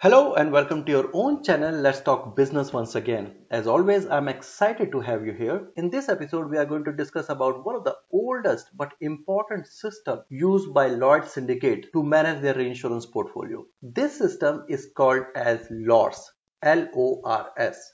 Hello and welcome to your own channel Let's Talk Business once again. As always, I'm excited to have you here. In this episode, we are going to discuss about one of the oldest but important system used by Lloyd's Syndicate to manage their reinsurance portfolio. This system is called as LORS, L-O-R-S.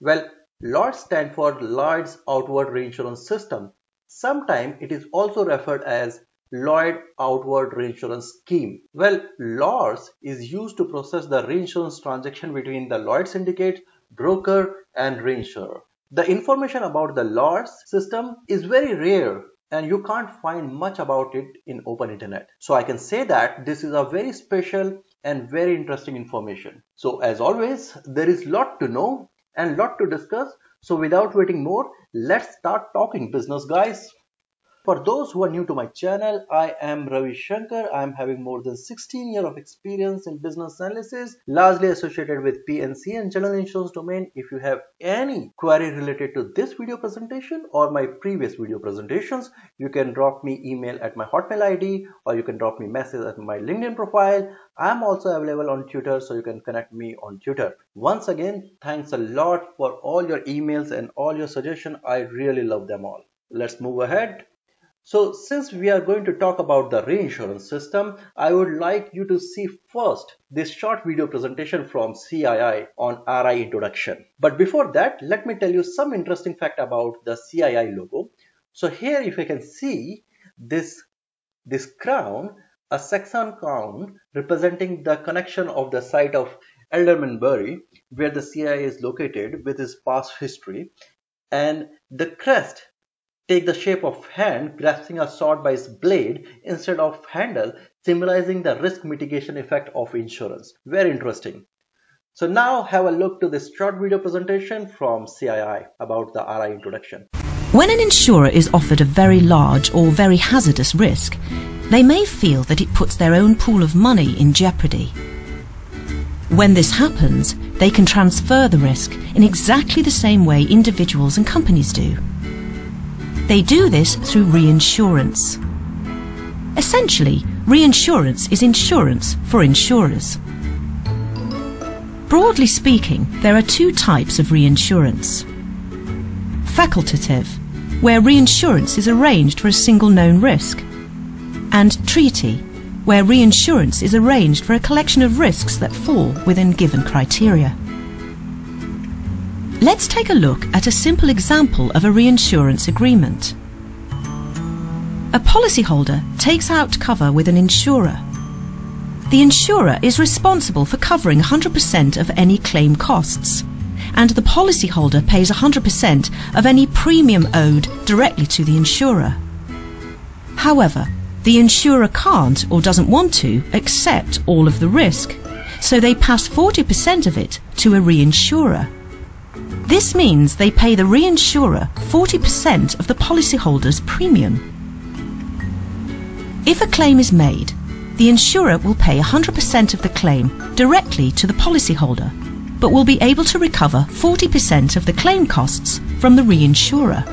Well, LORS stand for Lloyd's Outward Reinsurance System. Sometimes it is also referred as Lloyd Outward Reinsurance Scheme. Well, LORS is used to process the reinsurance transaction between the Lloyd syndicate, broker and reinsurer. The information about the LORS system is very rare and you can't find much about it in open internet. So I can say that this is a very special and very interesting information. So as always, there is lot to know and lot to discuss. So without waiting more, let's start talking business guys. For those who are new to my channel, I am Ravi Shankar. I am having more than 16 years of experience in business analysis, largely associated with P&C and general insurance domain. If you have any query related to this video presentation or my previous video presentations, you can drop me email at my Hotmail ID or you can drop me message at my LinkedIn profile. I am also available on Twitter, so you can connect me on Twitter. Once again, thanks a lot for all your emails and all your suggestions. I really love them all. Let's move ahead. So since we are going to talk about the reinsurance system, I would like you to see first this short video presentation from CII on RI introduction. But before that, let me tell you some interesting fact about the CII logo. So here if you can see this, this crown, a Saxon crown representing the connection of the site of Aldermanbury where the CII is located with its past history and the crest take the shape of hand grasping a sword by its blade instead of handle, symbolizing the risk mitigation effect of insurance. Very interesting. So now have a look to this short video presentation from CII about the RI introduction. When an insurer is offered a very large or very hazardous risk, they may feel that it puts their own pool of money in jeopardy. When this happens, they can transfer the risk in exactly the same way individuals and companies do. They do this through reinsurance. Essentially, reinsurance is insurance for insurers. Broadly speaking, there are two types of reinsurance. Facultative, where reinsurance is arranged for a single known risk, and treaty, where reinsurance is arranged for a collection of risks that fall within given criteria. Let's take a look at a simple example of a reinsurance agreement. A policyholder takes out cover with an insurer. The insurer is responsible for covering 100% of any claim costs, and the policyholder pays 100% of any premium owed directly to the insurer. However, the insurer can't or doesn't want to accept all of the risk, so they pass 40% of it to a reinsurer. This means they pay the reinsurer 40% of the policyholder's premium. If a claim is made, the insurer will pay 100% of the claim directly to the policyholder, but will be able to recover 40% of the claim costs from the reinsurer.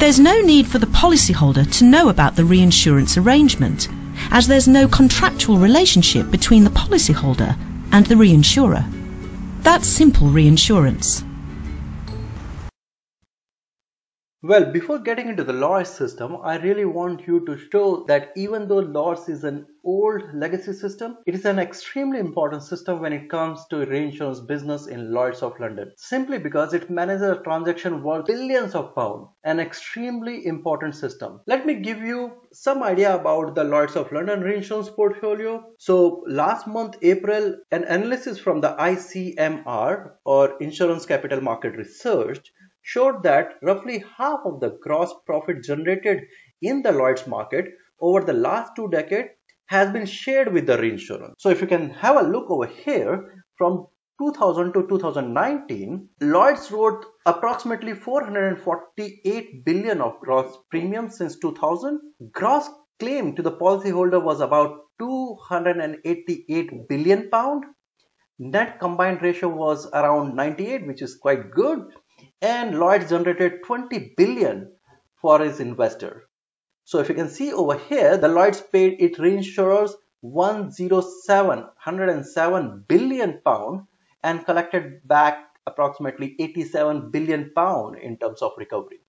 There's no need for the policyholder to know about the reinsurance arrangement, as there's no contractual relationship between the policyholder and the reinsurer. That's simple reinsurance. Well, before getting into the LORS system, I really want you to show that even though LORS is an old legacy system, it is an extremely important system when it comes to reinsurance business in Lloyd's of London. Simply because it manages a transaction worth billions of pounds, an extremely important system. Let me give you some idea about the Lloyd's of London reinsurance portfolio. So last month, April, an analysis from the ICMR or Insurance Capital Market Research showed that roughly half of the gross profit generated in the Lloyd's market over the last two decades has been shared with the reinsurance. So if you can have a look over here from 2000 to 2019, Lloyd's wrote approximately 448 billion of gross premiums since 2000. Gross claim to the policyholder was about 288 billion pound. Net combined ratio was around 98, which is quite good and Lloyd's generated 20 billion for its investor. So if you can see over here, the Lloyd's paid its reinsurers 107 107 billion pound and collected back approximately 87 billion pound in terms of recovery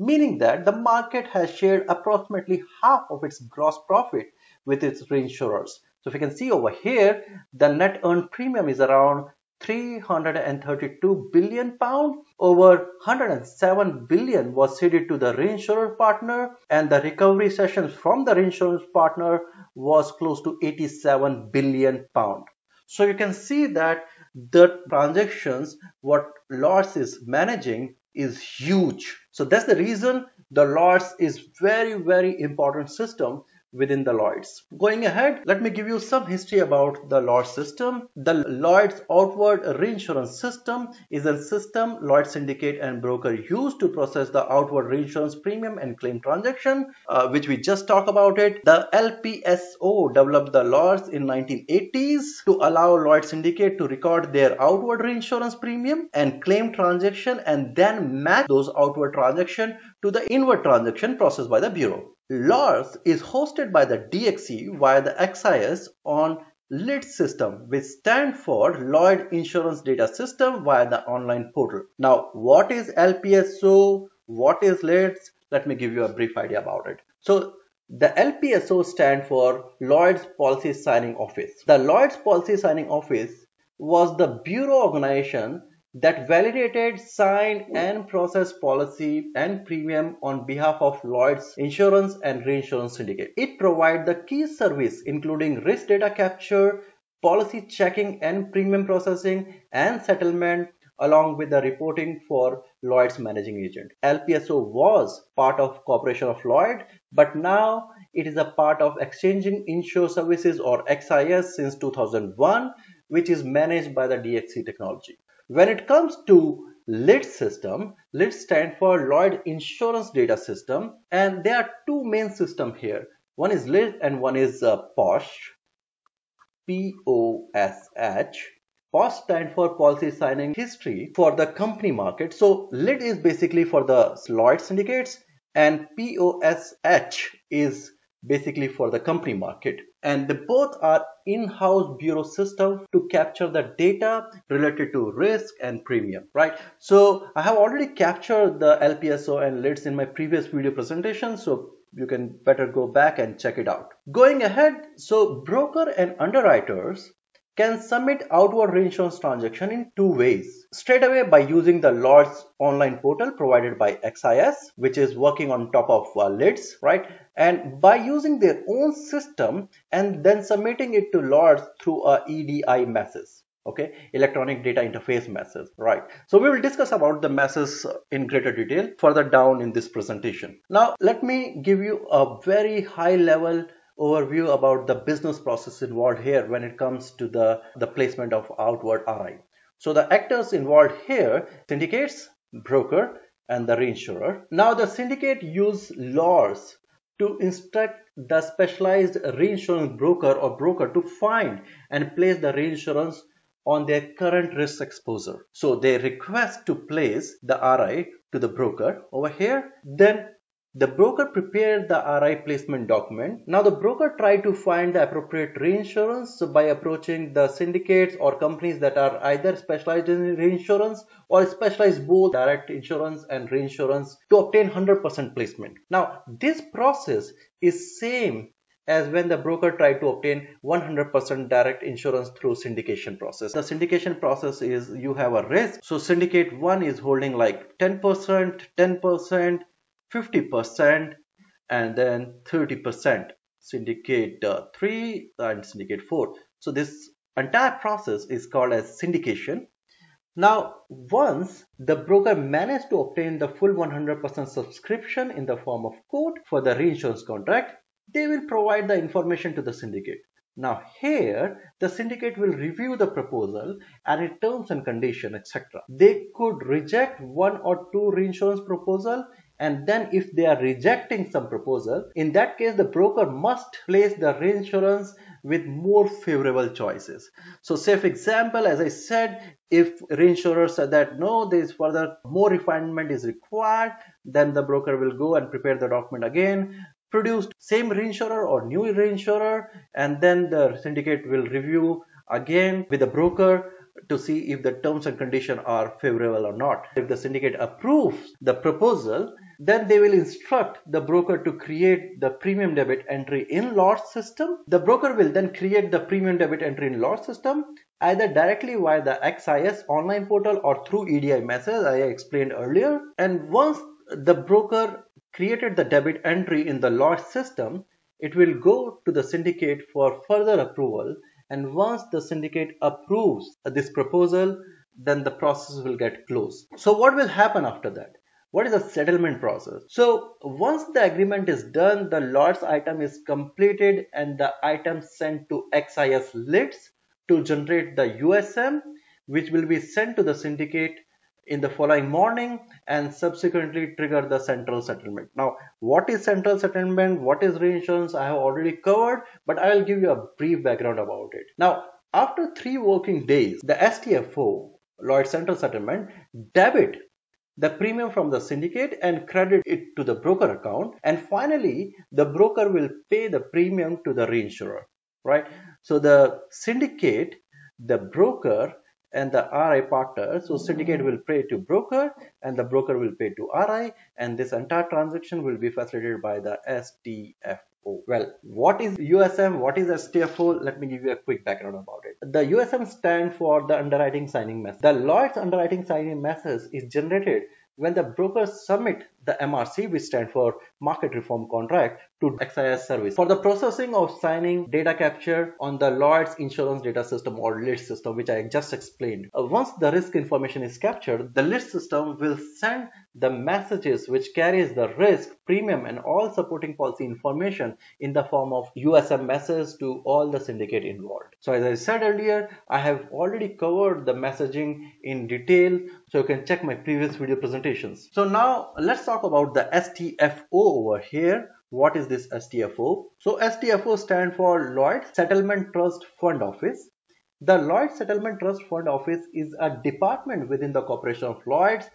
meaning that the market has shared approximately half of its gross profit with its reinsurers so if you can see over here the net earned premium is around 332 billion pound. Over 107 billion was ceded to the reinsurer partner and the recovery cessions from the reinsurance partner was close to 87 billion pound. So you can see that the transactions what Lloyds is managing is huge. So that's the reason the LORS is very very important system within the Lloyds. Going ahead, let me give you some history about the LORS system. The Lloyds outward reinsurance system is a system Lloyds syndicate and broker use to process the outward reinsurance premium and claim transaction, uh, which we just talked about it. The LPSO developed the LORS in 1980s to allow Lloyds syndicate to record their outward reinsurance premium and claim transaction and then match those outward transaction to the inward transaction processed by the bureau. LORS is hosted by the DXC via the XIS on LIDS system which stand for Lloyd Insurance Data System via the online portal. Now what is LPSO? What is LIDS? Let me give you a brief idea about it. So the LPSO stand for Lloyd's Policy Signing Office. The Lloyd's Policy Signing Office was the bureau organization that validated, signed and processed policy and premium on behalf of Lloyd's Insurance and Reinsurance Syndicate. It provides the key service including risk data capture, policy checking and premium processing and settlement along with the reporting for Lloyd's managing agent. LPSO was part of Corporation of Lloyd, but now it is a part of Xchanging Insure Services or XIS since 2001, which is managed by the DXC technology. When it comes to LIDS system, LIDS stand for Lloyd Insurance Data System and there are two main systems here. One is LID and one is uh, POSH, P-O-S-H. POSH stand for Policy Signing History for the company market. So LID is basically for the Lloyd syndicates and POSH is basically for the company market and they both are in-house bureau system to capture the data related to risk and premium right? So i have already captured the lpso and lids in my previous video presentation so you can better go back and check it out. Going ahead so broker and underwriters can submit outward reinsurance transaction in two ways. Straight away by using the Lloyd's online portal provided by XIS, which is working on top of uh, LIDS, right? And by using their own system and then submitting it to Lloyd's through a EDI message okay electronic data interface message right so we will discuss about the message in greater detail further down in this presentation now let me give you a very high level overview about the business process involved here when it comes to the, the placement of outward RI. So the actors involved here, syndicates, broker, and the reinsurer. Now the syndicate use LORS to instruct the specialized reinsurance broker or broker to find and place the reinsurance on their current risk exposure. So they request to place the RI to the broker over here. Then the broker prepared the RI placement document. Now the broker tried to find the appropriate reinsurance by approaching the syndicates or companies that are either specialized in reinsurance or specialized both direct insurance and reinsurance to obtain 100% placement. Now this process is same as when the broker tried to obtain 100% direct insurance through syndication process. The syndication process is you have a risk. So syndicate 1 is holding like 10%, 10%, 50% and then 30% syndicate uh, 3 and syndicate 4 so this entire process is called as syndication. Now once the broker managed to obtain the full 100% subscription in the form of quote for the reinsurance contract they will provide the information to the syndicate. Now here, the syndicate will review the proposal and its terms and condition, etc. They could reject one or two reinsurance proposal and then if they are rejecting some proposal, in that case the broker must place the reinsurance with more favorable choices. So say for example, as I said, if reinsurer said that no, there is further more refinement is required, then the broker will go and prepare the document again produced same reinsurer or new reinsurer and then the syndicate will review again with the broker to see if the terms and conditions are favorable or not. If the syndicate approves the proposal, then they will instruct the broker to create the premium debit entry in LORS system. The broker will then create the premium debit entry in LORS system either directly via the XIS online portal or through EDI message I explained earlier. And once the broker created the debit entry in the LORS system, it will go to the syndicate for further approval and once the syndicate approves this proposal then the process will get closed. So what will happen after that? What is the settlement process? So once the agreement is done the LORS item is completed and the item sent to xis lids to generate the usm which will be sent to the syndicate in the following morning and subsequently trigger the central settlement. Now, what is central settlement? What is reinsurance? I have already covered, but I will give you a brief background about it. Now, after three working days, the STFO, Lloyd Central Settlement, debit the premium from the syndicate and credit it to the broker account. And finally, the broker will pay the premium to the reinsurer, right? So the syndicate, the broker and the RI partner. So syndicate will pay to broker and the broker will pay to RI and this entire transaction will be facilitated by the STFO. Well, what is USM? What is STFO? Let me give you a quick background about it. The USM stands for the underwriting signing message. The Lloyd's underwriting signing message is generated when the brokers submit the MRC, which stand for Market Reform Contract, to XIS service for the processing of signing data capture on the Lloyd's Insurance Data System or LID system, which I just explained. Uh, once the risk information is captured, the LID system will send the messages which carries the risk, premium, and all supporting policy information in the form of USM message to all the syndicate involved. So as I said earlier, I have already covered the messaging in detail, so you can check my previous video presentations. So now let's talk about the STFO over here. What is this STFO? So STFO stands for Lloyd Settlement Trust Fund Office. The Lloyd Settlement Trust Fund Office is a department within the Corporation of Lloyds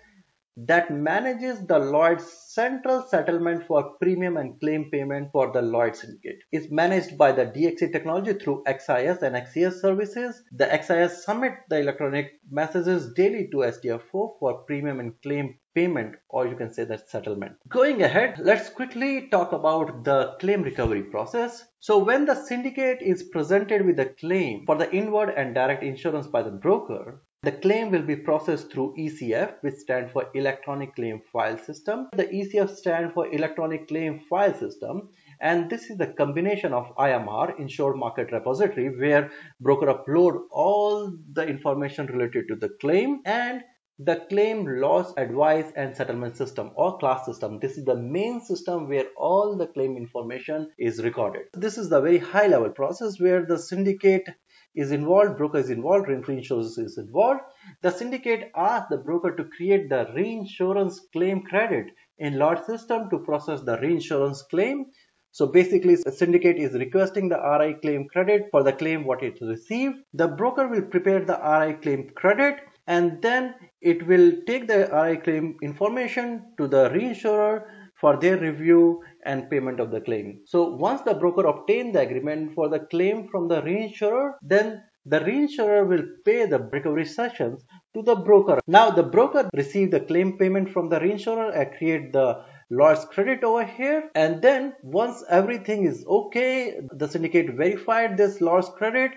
that manages the Lloyd's central settlement for premium and claim payment for the Lloyd syndicate. It's managed by the DXC technology through XIS and XCS services. The XIS submit the electronic messages daily to STFO for premium and claim payment or you can say that settlement. Going ahead, let's quickly talk about the claim recovery process. So when the syndicate is presented with a claim for the inward and direct insurance by the broker, the claim will be processed through ECF, which stands for Electronic Claim File System. The ECF stands for Electronic Claim File System, and this is the combination of IMR, Insured Market Repository, where broker upload all the information related to the claim and the claim loss advice and settlement system or class system this is the main system where all the claim information is recorded this is the very high level process where the syndicate is involved, broker is involved, reinsurance is involved. The syndicate asks the broker to create the reinsurance claim credit in LORS system to process the reinsurance claim. So basically, the syndicate is requesting the RI claim credit for the claim what it received. The broker will prepare the RI claim credit and then it will take the RI claim information to the reinsurer for their review and payment of the claim. So once the broker obtained the agreement for the claim from the reinsurer, then the reinsurer will pay the recovery cessions to the broker. Now the broker receive the claim payment from the reinsurer and create the Lloyd's credit over here and then once everything is okay, the syndicate verified this Lloyd's credit,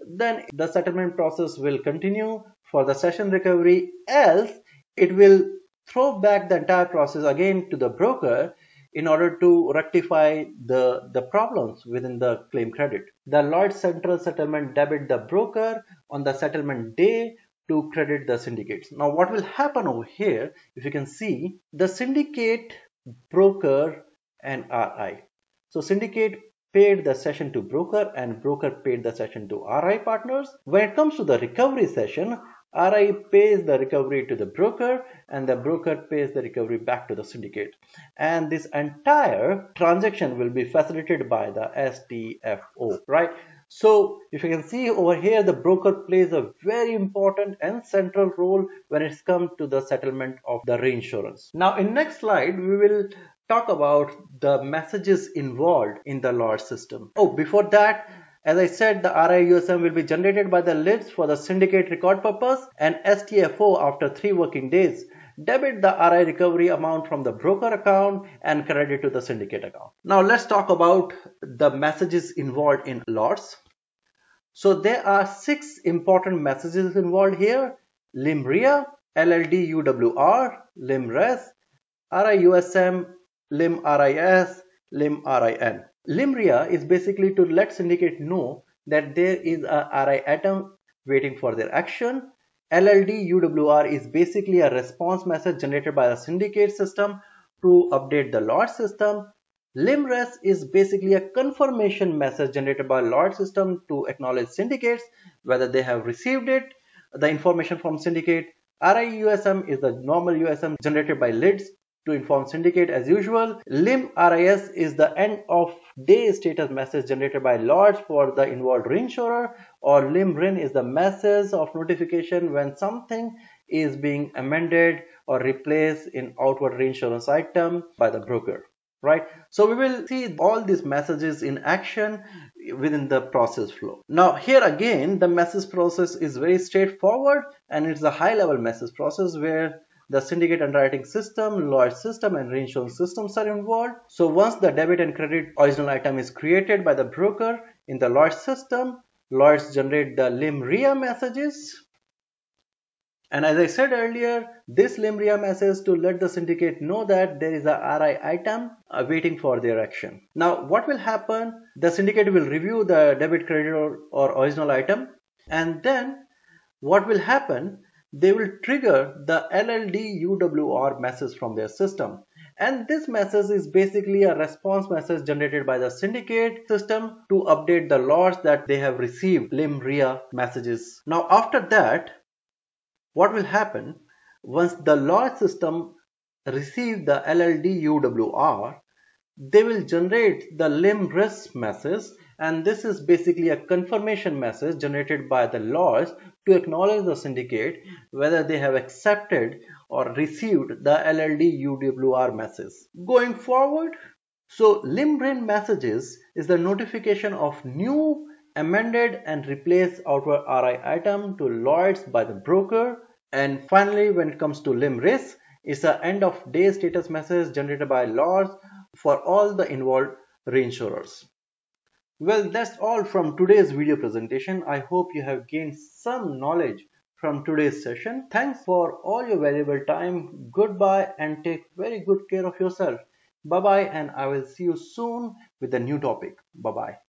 then the settlement process will continue for the cession recovery else it will throw back the entire process again to the broker in order to rectify the, the problems within the claim credit. The Lloyd Central Settlement debit the broker on the settlement day to credit the syndicates. Now what will happen over here, if you can see, the syndicate, broker and RI. So syndicate paid the cession to broker and broker paid the cession to RI partners. When it comes to the recovery cession, RI pays the recovery to the broker and the broker pays the recovery back to the syndicate. And this entire transaction will be facilitated by the STFO, right? So if you can see over here, the broker plays a very important and central role when it's come to the settlement of the reinsurance. Now in next slide, we will talk about the messages involved in the LORS system. Oh, before that, as I said, the RIUSM will be generated by the LIDS for the syndicate record purpose and STFO after 3 working days. Debit the RI recovery amount from the broker account and credit to the syndicate account. Now let's talk about the messages involved in LORS. So there are six important messages involved here. LIMRIA, LLD-UWR, LIMRES, RIUSM, LIM-RIS, LIM-RIN. Limria is basically to let syndicate know that there is a RI atom waiting for their action. LLD UWR is basically a response message generated by the syndicate system to update the LORS system. LIMRES is basically a confirmation message generated by LORS system to acknowledge syndicates whether they have received it, the information from syndicate. RIUSM is the normal USM generated by LIDS to inform syndicate as usual. LIM RIS is the end of day status message generated by LORS for the involved reinsurer or LIM RIN is the message of notification when something is being amended or replaced in outward reinsurance item by the broker right? So we will see all these messages in action within the process flow. Now here again the message process is very straightforward and it's a high level message process where the syndicate underwriting system, LORS system and reinsurance systems are involved. So once the debit and credit original item is created by the broker in the LORS system, LORS generate the LIMRIA messages. And as I said earlier, this LIMRIA message to let the syndicate know that there is a RI item waiting for their action. Now what will happen? The syndicate will review the debit credit or original item and then what will happen they will trigger the LLD UWR message from their system. And this message is basically a response message generated by the syndicate system to update the LORS that they have received LIMRIA messages. Now after that, what will happen once the LORS system receives the LLD UWR, they will generate the LIMRIS message and this is basically a confirmation message generated by the LORS to acknowledge the syndicate whether they have accepted or received the LLD UWR message. Going forward, so LIMRIN messages is the notification of new amended and replaced outward RI item to Lloyds by the broker and finally when it comes to LIMRIS it's the end of day status message generated by LORS for all the involved reinsurers. Well, that's all from today's video presentation. I hope you have gained some knowledge from today's session. Thanks for all your valuable time. Goodbye and take very good care of yourself. Bye bye and I will see you soon with a new topic. Bye bye.